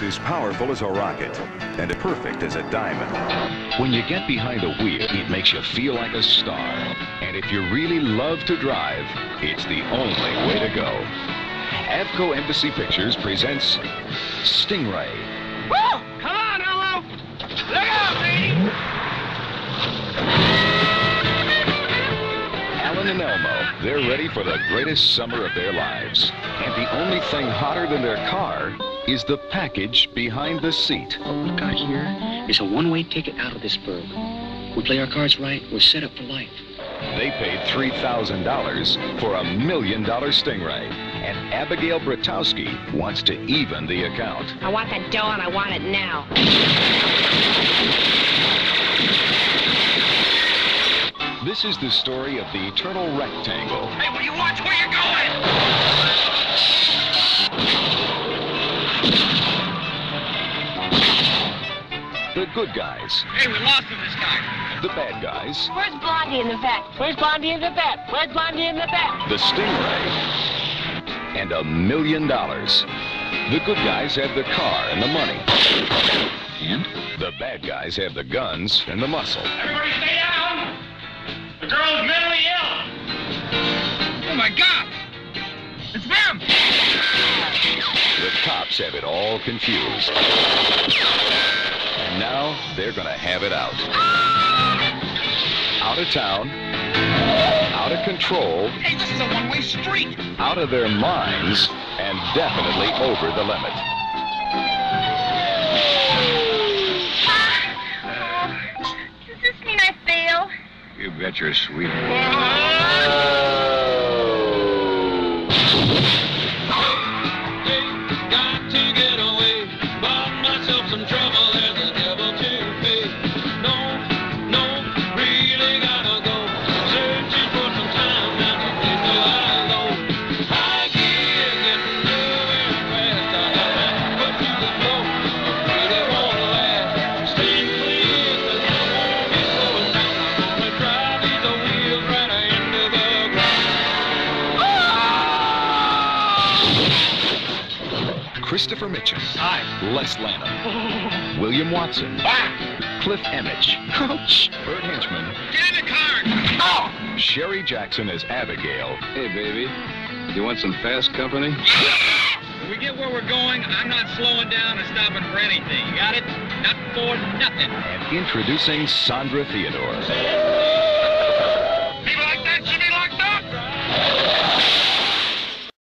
It's as powerful as a rocket and perfect as a diamond. When you get behind the wheel, it makes you feel like a star. And if you really love to drive, it's the only way to go. Avco Embassy Pictures presents Stingray. Woo! Come on, Elmo! Look out, lady! Alan and Elmo, they're ready for the greatest summer of their lives. And the only thing hotter than their car is the package behind the seat. What we've got here is a one-way ticket out of this burg. We play our cards right, we're set up for life. They paid $3,000 for a million dollar Stingray. And Abigail Bratowski wants to even the account. I want that dough and I want it now. This is the story of the Eternal Rectangle. Hey, will you watch where you're going? The good guys, Hey, we lost him this time. the bad guys, Where's Blondie in the vet? Where's Blondie in the vet? Where's Blondie in the vet? the Stingray, and a million dollars. The good guys have the car and the money. And? The bad guys have the guns and the muscle. Everybody stay down! The girl's mentally ill! Oh my god! It's them! The cops have it all confused. And now they're gonna have it out. Out of town, out of control, Hey, this is a one-way street! out of their minds, and definitely over the limit. Does this mean I fail? You bet you're sweet. Uh-huh. Myself some trouble, Christopher Mitchum, Hi. Les Lannom, oh. William Watson, Cliff Emmich, Ouch! Bert Hinchman, Get in the car! Oh! Sherry Jackson as Abigail, Hey, baby. You want some fast company? When we get where we're going, I'm not slowing down or stopping for anything. You got it? Not for nothing. and introducing Sondra Theodore.